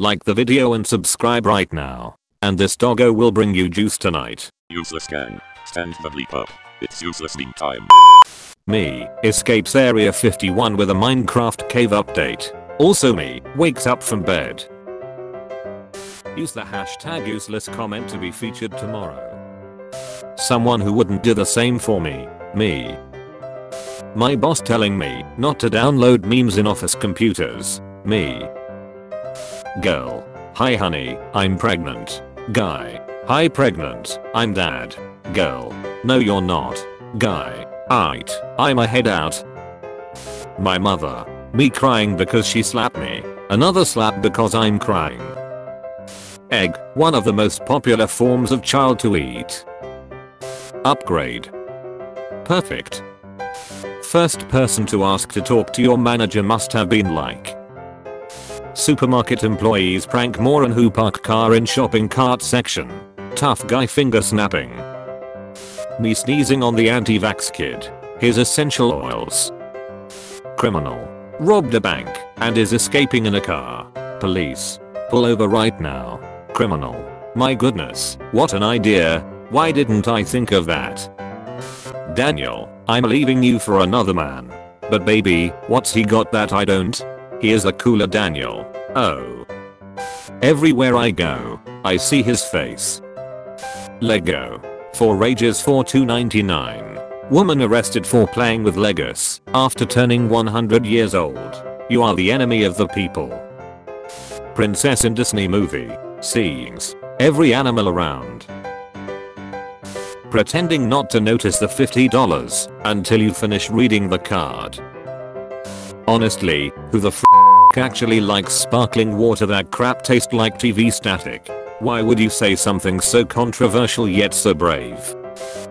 Like the video and subscribe right now. And this doggo will bring you juice tonight. Useless gang. Stand the bleep up. It's useless meme time. Me, escapes Area 51 with a Minecraft cave update. Also me, wakes up from bed. Use the hashtag useless comment to be featured tomorrow. Someone who wouldn't do the same for me. Me. My boss telling me not to download memes in office computers. Me. Girl. Hi honey, I'm pregnant. Guy. Hi pregnant, I'm dad. Girl. No you're not. Guy. Aight, I'm a head out. My mother. Me crying because she slapped me. Another slap because I'm crying. Egg, one of the most popular forms of child to eat. Upgrade. Perfect. First person to ask to talk to your manager must have been like. Supermarket employees prank Moran who park car in shopping cart section. Tough guy finger snapping. Me sneezing on the anti-vax kid. His essential oils. Criminal. Robbed a bank and is escaping in a car. Police. Pull over right now. Criminal. My goodness, what an idea. Why didn't I think of that? Daniel, I'm leaving you for another man. But baby, what's he got that I don't? He is a cooler Daniel. Oh. Everywhere I go, I see his face. Lego. For Rages for 299. Woman arrested for playing with Legos after turning 100 years old. You are the enemy of the people. Princess in Disney movie. Seeings. Every animal around. Pretending not to notice the $50 until you finish reading the card. Honestly, who the f actually likes sparkling water that crap tastes like TV static? Why would you say something so controversial yet so brave?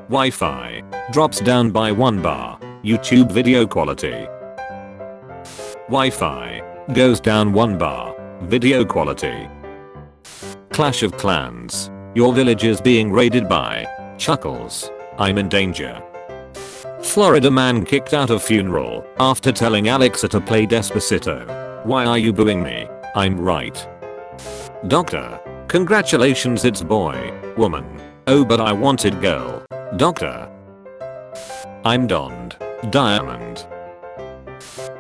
Wi-Fi drops down by 1 bar. YouTube video quality. Wi-Fi goes down 1 bar. Video quality. Clash of Clans. Your village is being raided by Chuckles. I'm in danger. Florida man kicked out of funeral after telling Alexa to play Despacito. Why are you booing me? I'm right. Doctor. Congratulations it's boy. Woman. Oh but I wanted girl. Doctor. I'm donned. Diamond.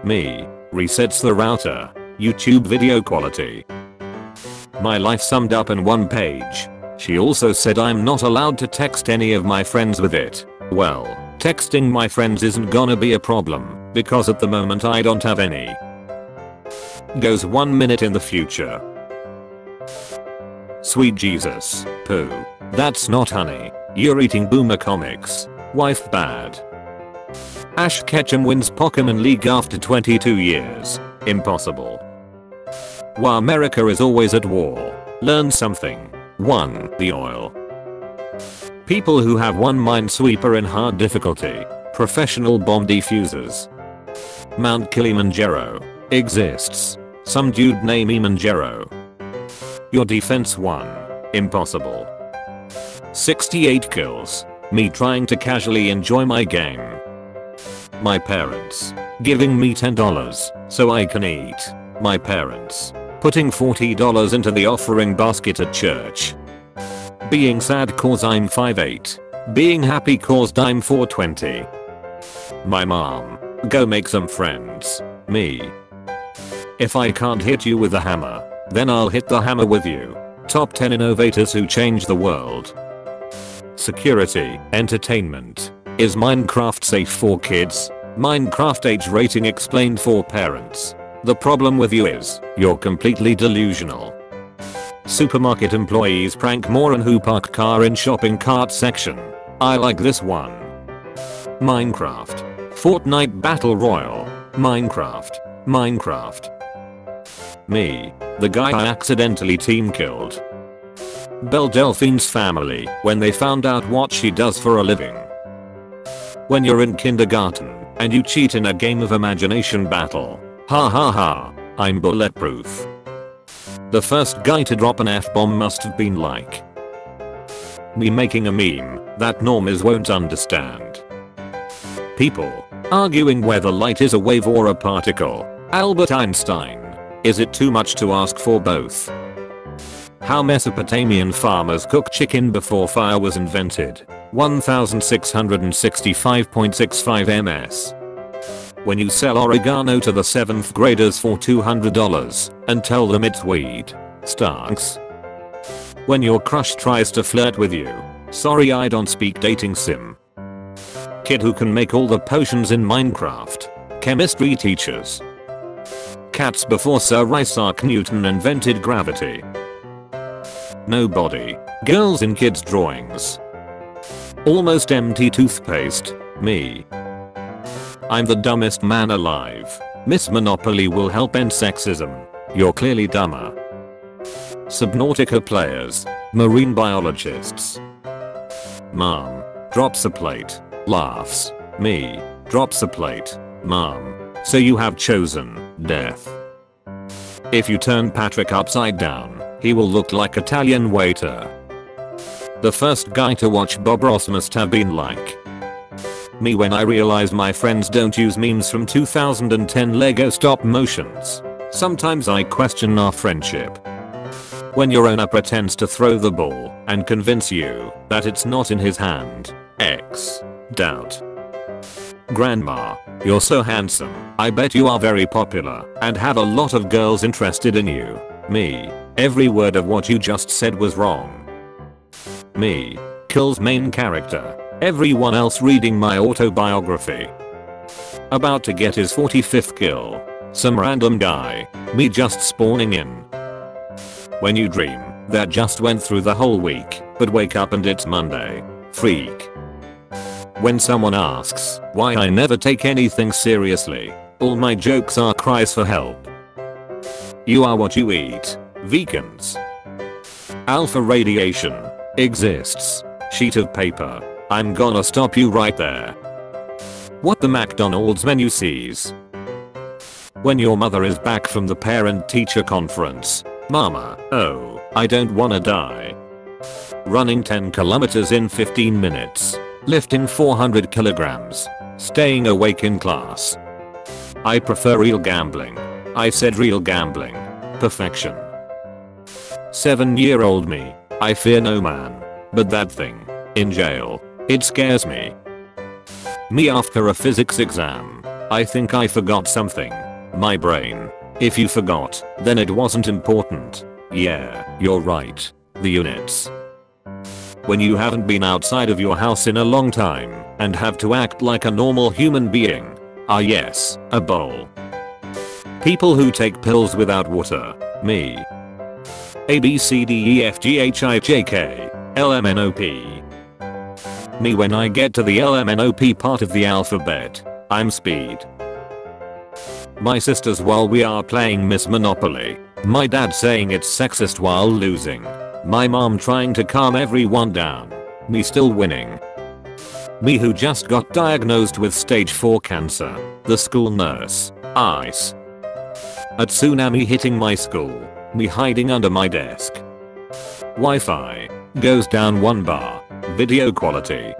Me. Resets the router. YouTube video quality. My life summed up in one page. She also said I'm not allowed to text any of my friends with it. Well, texting my friends isn't gonna be a problem, because at the moment I don't have any. Goes one minute in the future. Sweet Jesus, poo. That's not honey. You're eating boomer comics. Wife bad. Ash Ketchum wins Pokemon League after 22 years. Impossible. Why America is always at war. Learn something. 1. The oil. People who have won minesweeper in hard difficulty. Professional bomb defusers. Mount Kilimanjaro. Exists. Some dude named Imanjaro. Your defense 1. Impossible. 68 kills. Me trying to casually enjoy my game. My parents. Giving me $10 so I can eat. My parents. Putting $40 into the offering basket at church. Being sad cause I'm 5'8. Being happy cause I'm 420. My mom. Go make some friends. Me. If I can't hit you with a hammer, then I'll hit the hammer with you. Top 10 innovators who change the world. Security, entertainment. Is Minecraft safe for kids? Minecraft age rating explained for parents. The problem with you is, you're completely delusional. Supermarket employees prank Moran who park car in shopping cart section. I like this one. Minecraft. Fortnite Battle Royale. Minecraft. Minecraft. Me. The guy I accidentally team killed. Belle Delphine's family when they found out what she does for a living. When you're in kindergarten and you cheat in a game of imagination battle. Ha ha ha. I'm bulletproof. The first guy to drop an F-bomb must have been like me making a meme that normies won't understand. People arguing whether light is a wave or a particle. Albert Einstein. Is it too much to ask for both? How Mesopotamian farmers cook chicken before fire was invented. 1665.65 ms. When you sell oregano to the 7th graders for $200 and tell them it's weed. Starks. When your crush tries to flirt with you. Sorry I don't speak dating sim. Kid who can make all the potions in Minecraft. Chemistry teachers. Cats before Sir Isaac Newton invented gravity. Nobody. Girls in kids drawings. Almost empty toothpaste. Me. I'm the dumbest man alive. Miss Monopoly will help end sexism. You're clearly dumber. Subnautica players. Marine biologists. Mom. Drops a plate. Laughs. Me. Drops a plate. Mom. So you have chosen death. If you turn Patrick upside down, he will look like Italian waiter. The first guy to watch Bob Ross must have been like. Me when I realize my friends don't use memes from 2010 Lego stop motions. Sometimes I question our friendship. When your owner pretends to throw the ball and convince you that it's not in his hand. X. Doubt. Grandma, you're so handsome. I bet you are very popular and have a lot of girls interested in you. Me. Every word of what you just said was wrong. Me. Kills main character. Everyone else reading my autobiography. About to get his 45th kill. Some random guy. Me just spawning in. When you dream that just went through the whole week, but wake up and it's Monday. Freak. When someone asks why I never take anything seriously, all my jokes are cries for help. You are what you eat. Vegans. Alpha radiation exists. Sheet of paper. I'm gonna stop you right there. What the McDonald's menu sees. When your mother is back from the parent teacher conference. Mama, oh, I don't wanna die. Running 10 kilometers in 15 minutes lifting 400 kilograms, staying awake in class. I prefer real gambling. I said real gambling. Perfection. 7 year old me. I fear no man. But that thing. In jail. It scares me. Me after a physics exam. I think I forgot something. My brain. If you forgot, then it wasn't important. Yeah, you're right. The units when you haven't been outside of your house in a long time and have to act like a normal human being. Ah yes, a bowl. People who take pills without water. Me. A B C D E F G H I J K L M N O P. Me when I get to the L M N O P part of the alphabet. I'm speed. My sisters while we are playing Miss Monopoly. My dad saying it's sexist while losing. My mom trying to calm everyone down. Me still winning. Me who just got diagnosed with stage 4 cancer. The school nurse. Ice. A tsunami hitting my school. Me hiding under my desk. Wi-Fi. Goes down one bar. Video quality.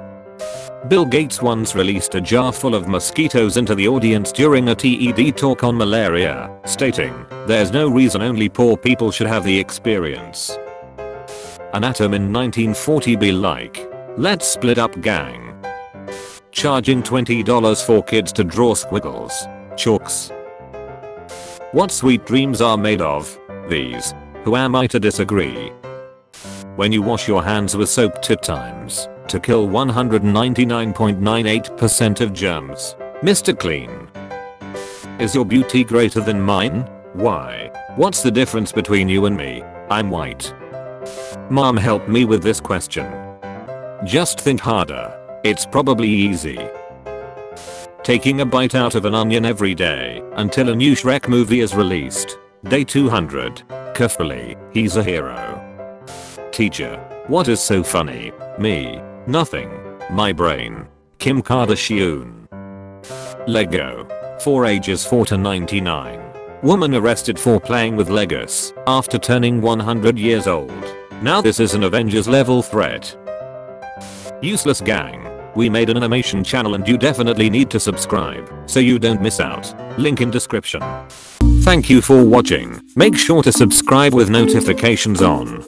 Bill Gates once released a jar full of mosquitoes into the audience during a TED talk on malaria, stating, there's no reason only poor people should have the experience. An atom in 1940 be like. Let's split up gang. Charging $20 for kids to draw squiggles. Chalks. What sweet dreams are made of? These. Who am I to disagree? When you wash your hands with soap 2 times to kill 199.98% of germs. Mr. Clean. Is your beauty greater than mine? Why? What's the difference between you and me? I'm white. Mom help me with this question. Just think harder. It's probably easy. Taking a bite out of an onion every day until a new Shrek movie is released. Day 200. Carefully, he's a hero. Teacher. What is so funny? Me. Nothing. My brain. Kim Kardashian. Lego. For ages 4 to 99. Woman arrested for playing with Legos after turning 100 years old. Now this is an Avengers level threat. Useless gang. We made an animation channel and you definitely need to subscribe so you don't miss out. Link in description. Thank you for watching. Make sure to subscribe with notifications on.